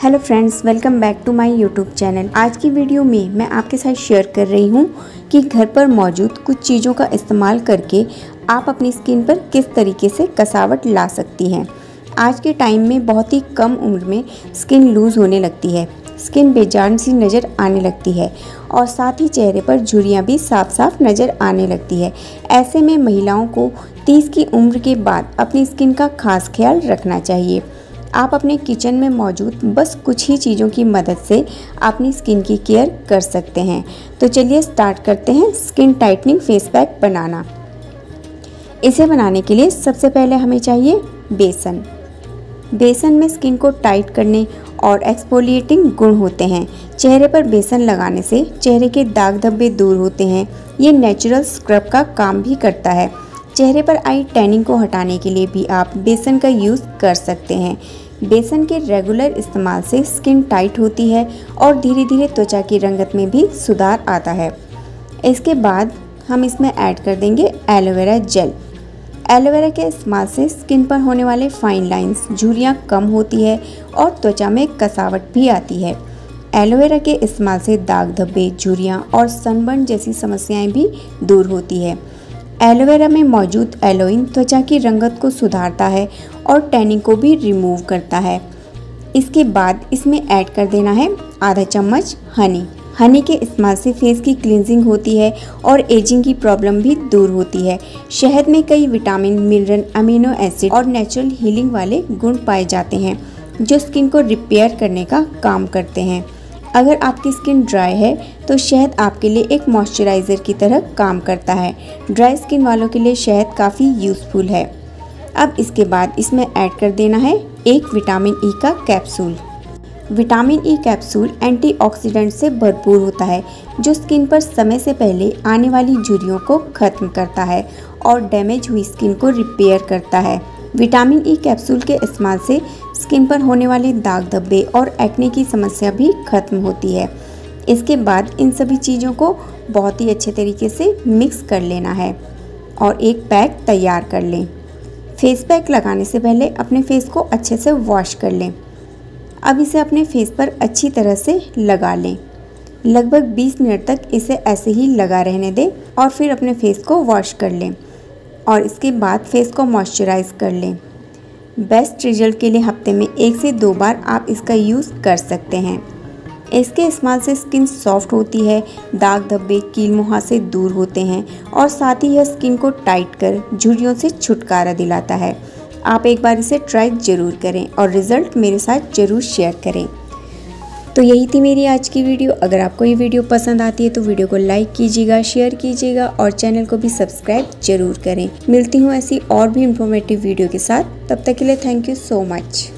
Hello friends, welcome back to my YouTube channel. आज की video में मैं आपके साथ शेयर कर रही हूँ कि घर पर मौजूद कुछ चीज़ों का इस्तेमाल करके आप अपनी स्किन पर किस तरीके से कसावट ला सकती हैं। आज के टाइम में बहुत ही कम उम्र में स्किन लूज़ होने लगती है, स्किन बेजान सी नज़र आने लगती है और साथ ही चेहरे पर झुरियाँ भी साफ़ साफ़ नज़र आने लगती है। ऐसे में महिलाओं को 30 की उम्र के बाद अपनी स्किन का खास ख्याल रखना चाहिए। आप अपने किचन में मौजूद बस कुछ ही चीज़ों की मदद से अपनी स्किन की केयर कर सकते हैं। तो चलिए स्टार्ट करते हैं स्किन टाइटनिंग फेस पैक बनाना। इसे बनाने के लिए सबसे पहले हमें चाहिए बेसन। बेसन में स्किन को टाइट करने और एक्सपोलिएटिंग गुण होते हैं। चेहरे पर बेसन लगाने से चेहरे के दाग धब्बे दूर होते हैं। ये नेचुरल स्क्रब का काम भी करता है। चेहरे पर आई टैनिंग को हटाने के लिए भी आप बेसन का यूज़ कर सकते हैं। बेसन के रेगुलर इस्तेमाल से स्किन टाइट होती है और धीरे धीरे त्वचा की रंगत में भी सुधार आता है। इसके बाद हम इसमें ऐड कर देंगे एलोवेरा जेल। एलोवेरा के इस्तेमाल से स्किन पर होने वाले फाइन लाइंस झुरियाँ कम होती है और त्वचा में कसावट भी आती है। एलोवेरा के इस्तेमाल से दाग धब्बे झुरियाँ और सनबर्न जैसी समस्याएँ भी दूर होती है। एलोवेरा में मौजूद एलोइन त्वचा की रंगत को सुधारता है और टैनिंग को भी रिमूव करता है। इसके बाद इसमें ऐड कर देना है आधा चम्मच हनी हनी के इस्तेमाल से फेस की क्लिनजिंग होती है और एजिंग की प्रॉब्लम भी दूर होती है। शहद में कई विटामिन मिनरल अमीनो एसिड और नेचुरल हीलिंग वाले गुण पाए जाते हैं, जो स्किन को रिपेयर करने का काम करते हैं। अगर आपकी स्किन ड्राई है तो शहद आपके लिए एक मॉइस्चराइज़र की तरह काम करता है। ड्राई स्किन वालों के लिए शहद काफ़ी यूज़फुल है। अब इसके बाद इसमें ऐड कर देना है एक विटामिन ई का capsule. Vitamin E capsule antioxidant से भरपूर होता है, जो स्किन पर समय से पहले आने वाली झुरियों को खत्म करता है और डैमेज हुई स्किन को रिपेयर करता है। विटामिन ई कैप्सूल के इस्तेमाल से स्किन पर होने वाले दाग धब्बे और एक्ने की समस्या भी खत्म होती है। इसके बाद इन सभी चीज़ों को बहुत ही अच्छे तरीके से मिक्स कर लेना है और एक पैक तैयार कर लें। फेस पैक लगाने से पहले अपने फेस को अच्छे से वॉश कर लें। अब इसे अपने फेस पर अच्छी तरह से लगा लें। लगभग 20 मिनट तक इसे ऐसे ही लगा रहने दें और फिर अपने फेस को वॉश कर लें। और इसके बाद फेस को मॉइस्चराइज कर लें। बेस्ट रिज़ल्ट के लिए हफ़्ते में एक से दो बार आप इसका यूज़ कर सकते हैं। इसके इस्तेमाल से स्किन सॉफ्ट होती है, दाग धब्बे कील मुहा से दूर होते हैं और साथ ही यह स्किन को टाइट कर झुर्रियों से छुटकारा दिलाता है। आप एक बार इसे ट्राई ज़रूर करें और रिज़ल्ट मेरे साथ ज़रूर शेयर करें। तो यही थी मेरी आज की वीडियो। अगर आपको ये वीडियो पसंद आती है तो वीडियो को लाइक कीजिएगा शेयर कीजिएगा और चैनल को भी सब्सक्राइब ज़रूर करें। मिलती हूँ ऐसी और भी इन्फॉर्मेटिव वीडियो के साथ। तब तक के लिए थैंक यू सो मच